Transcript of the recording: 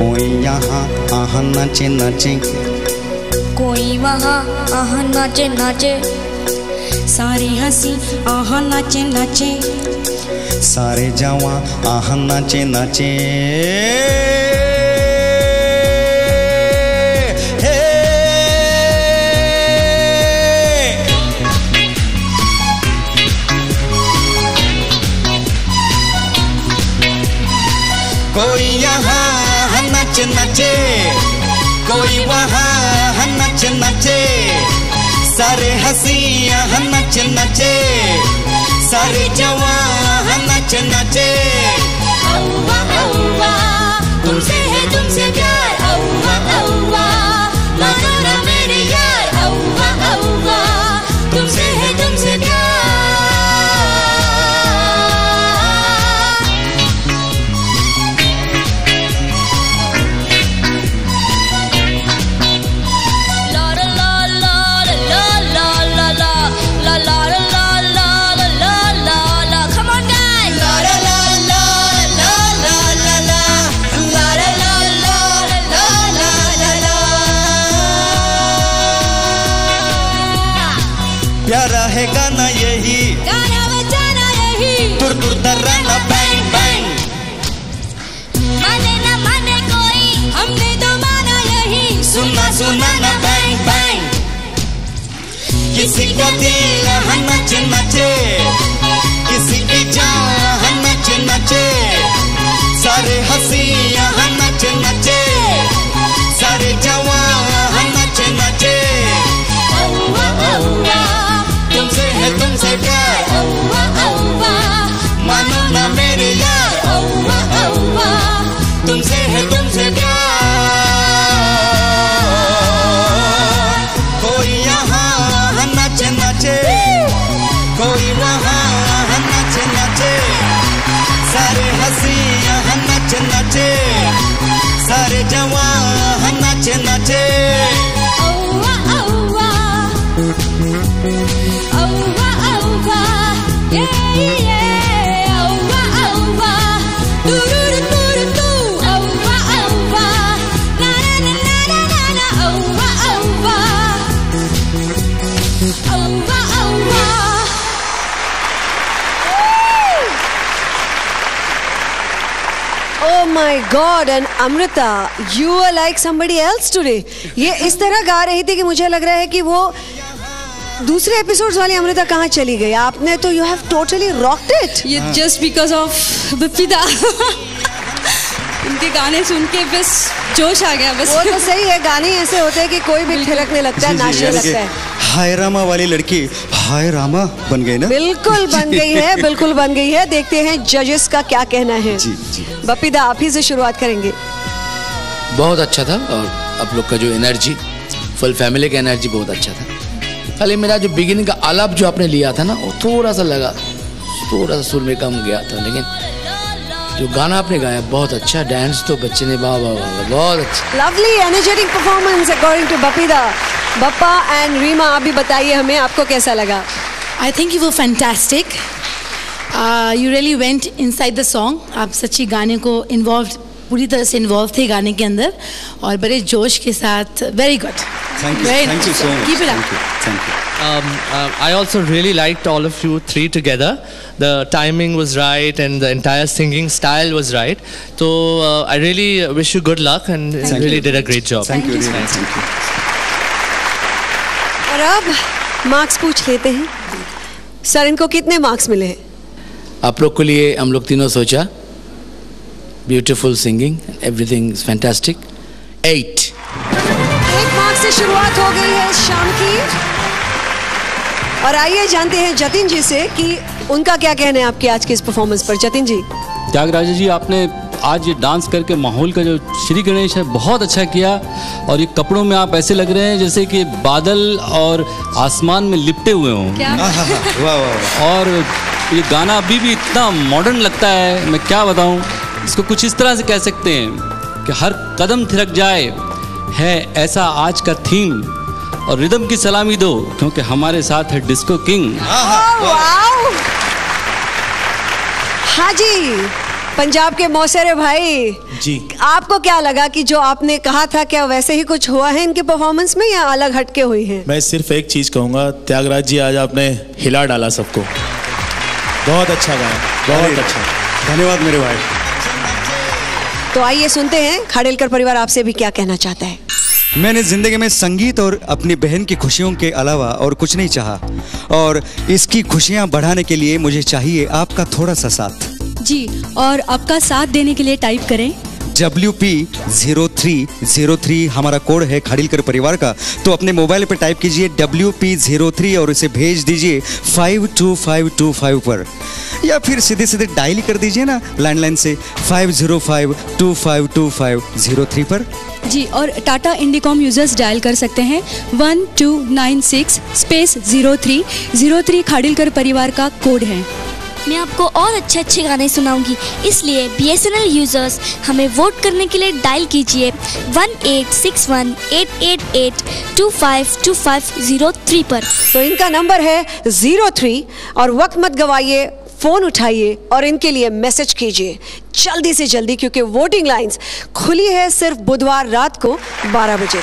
कोई यहाँ आहा नाचे नाचे। कोई वहाँ आह नाचे नाचे। सारे हँसी आह नाचे नाचे। सारे जवा आहा नाचे नाचे। कोई यहाँ नच नचे, कोई वहाँ नच नचे। सारे हसिया नच नचे, सारे जवान नच नचे। औवा औवा, तुमसे है, तुमसे प्यार। गाना यही। गाना बजाना यही। तुर तुर दर्राना बैंग बैंग माने ना माने कोई हमने तो माना यही। सुना सुना ना बैंग बैंग किसी का दिल नच नचे किसी की जान हाँ नच नचे सारे हँसी नच नचे सारे जवान नच नचे औवा औवा औवा औवा yeah. Oh my God! And Amrita, you were like somebody else today. ये इस तरह गा रही थी कि मुझे लग रहा है कि वो दूसरे एपिसोड्स वाली अमृता कहाँ चली गई? आपने तो you have totally rocked it ये जस्ट बिकॉज़ ऑफ़ बिपिदा उनके गाने सुन के बस जोश आ गया बस। वो तो सही है गाने ऐसे होते हैं कि कोई भी थिरकने लगता है नाचने लगता है। हाय रामा वाली लड़की। हाय रामा बन गई ना? बिल्कुल बन गई है बिल्कुल बन गई है। देखते हैं जजेस का क्या कहना है। जी, जी। बपीदा आप ही से शुरुआत करेंगे। बहुत अच्छा था और आप लोग का जो एनर्जी फुल फैमिली का एनर्जी बहुत अच्छा था। खाली मेरा जो बिगिनिंग का आलाप जो आपने लिया था ना वो थोड़ा सा लगा। थोड़ा सा सुर में कम गया था लेकिन जो गाना आपने गाया बहुत अच्छा। डांस तो बच्चे ने वाह वाह वाह वाह, बहुत अच्छा। Lovely energetic performance according to Bappida Bappa and Reema आप भी बताइए हमें आपको कैसा लगा I think you were fantastic. Uh, you really went inside the song. आप सच्ची गाने को involved पूरी तरह से इन्वॉल्व थे गाने के अंदर और बड़े जोश के साथ very good thank you thank you. So much Keep it up. Thank you Um, uh, I also really liked all of you three together. The timing was right and the entire singing style was right. So uh, I really wish you good luck and you Thank really you. did a great job. Thank, Thank thank you thank you और अब marks पूछ लेते हैं। Sir इनको कितने marks मिले हैं? आप लोग के लिए हम लोग तीनों सोचा। Beautiful singing everything is fantastic eight एक मार्क्स से शुरुआत हो गई है इस शाम की। और आइए जानते हैं जतिन जी से कि उनका क्या कहना है आपके आज के इस परफॉर्मेंस पर। जतिन जी। त्यागराजा जी आपने आज ये डांस करके माहौल का जो श्री गणेश है बहुत अच्छा किया। और ये कपड़ों में आप ऐसे लग रहे हैं जैसे कि बादल और आसमान में लिपटे हुए हों। वाह वाह वाह। और ये गाना अभी भी इतना मॉडर्न लगता है मैं क्या बताऊँ? इसको कुछ इस तरह से कह सकते हैं कि हर कदम थिरक जाए है ऐसा आज का थीम और रिदम की सलामी दो क्योंकि हमारे साथ है डिस्को किंग हाँ जी। पंजाब के मौसेरे भाई। जी। आपको क्या लगा कि जो आपने कहा था क्या वैसे ही कुछ हुआ है इनके परफॉर्मेंस में या अलग हटके हुई है? मैं सिर्फ़ एक चीज़ कहूँगा त्यागराज जी आज आपने हिला डाला सबको। बहुत अच्छा गाया बहुत अच्छा। धन्यवाद मेरे भाई। तो आइए सुनते हैं खाड़ेलकर परिवार आपसे भी क्या कहना चाहता है। मैंने ज़िंदगी में संगीत और अपनी बहन की खुशियों के अलावा और कुछ नहीं चाहा। और इसकी खुशियाँ बढ़ाने के लिए मुझे चाहिए आपका थोड़ा सा साथ। जी और आपका साथ देने के लिए टाइप करें। W P zero three zero three हमारा कोड है खाड़िलकर परिवार का। तो अपने मोबाइल पर टाइप कीजिए डब्ल्यू पी ज़ीरो थ्री और इसे भेज दीजिए five two five two five पर। या फिर सीधे सीधे डायल कर दीजिए ना लैंडलाइन से five zero five two five two five zero three पर। जी और टाटा इंडिकॉम यूज़र्स डायल कर सकते हैं one two nine six space zero three zero three Khadilkar परिवार का कोड है। मैं आपको और अच्छे अच्छे गाने सुनाऊँगी। इसलिए BSNL यूज़र्स हमें वोट करने के लिए डायल कीजिए one eight six one eight eight eight two five two five zero three पर। तो इनका नंबर है ज़ीरो थ्री और वक्त मत गवाइए, फ़ोन उठाइए और इनके लिए मैसेज कीजिए। जल्दी से जल्दी, क्योंकि वोटिंग लाइंस खुली है सिर्फ़ बुधवार रात को 12 बजे